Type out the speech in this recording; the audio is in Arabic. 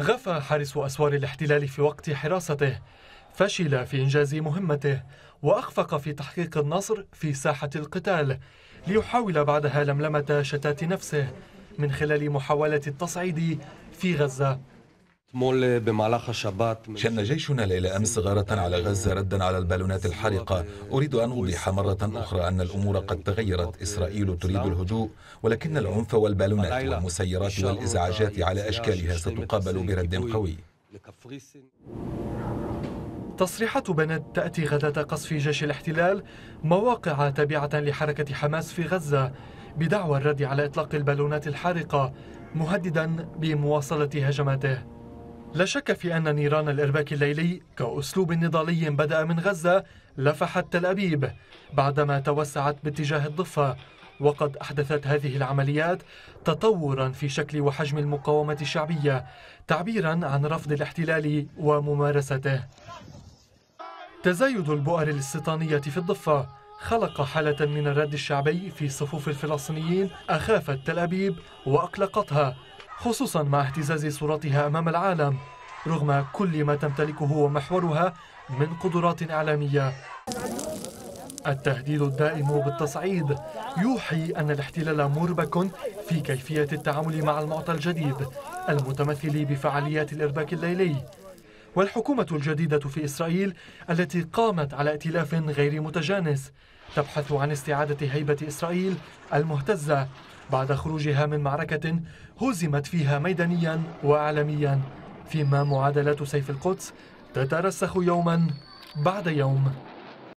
غفى حارس أسوار الاحتلال في وقت حراسته فشل في إنجاز مهمته وأخفق في تحقيق النصر في ساحة القتال ليحاول بعدها لملمة شتات نفسه من خلال محاولة التصعيد في غزة. شن جيشنا ليلة أمس غارة على غزة ردا على البالونات الحارقة. أريد أن أوضح مرة أخرى أن الأمور قد تغيرت. إسرائيل تريد الهدوء ولكن العنف والبالونات والمسيرات والإزعاجات على أشكالها ستقابل برد قوي. تصريحات بنت تأتي غداة قصف جيش الاحتلال مواقع تابعة لحركة حماس في غزة بدعوى الرد على إطلاق البالونات الحارقة مهددا بمواصلة هجماته. لا شك في أن نيران الإرباك الليلي كأسلوب نضالي بدأ من غزة لفحت تل أبيب بعدما توسعت باتجاه الضفة وقد أحدثت هذه العمليات تطورا في شكل وحجم المقاومة الشعبية تعبيرا عن رفض الاحتلال وممارسته. تزايد البؤر الاستيطانية في الضفة خلق حالة من الرد الشعبي في صفوف الفلسطينيين أخافت تل أبيب وأقلقتها خصوصا مع اهتزاز صورتها أمام العالم رغم كل ما تمتلكه ومحورها من قدرات إعلامية. التهديد الدائم بالتصعيد يوحي أن الاحتلال مربك في كيفية التعامل مع المعطى الجديد المتمثل بفعاليات الإرباك الليلي. والحكومة الجديدة في إسرائيل التي قامت على ائتلاف غير متجانس تبحث عن استعادة هيبة إسرائيل المهتزة بعد خروجها من معركة هزمت فيها ميدانيا وإعلاميا. فيما معادلات سيف القدس تترسخ يوما بعد يوم.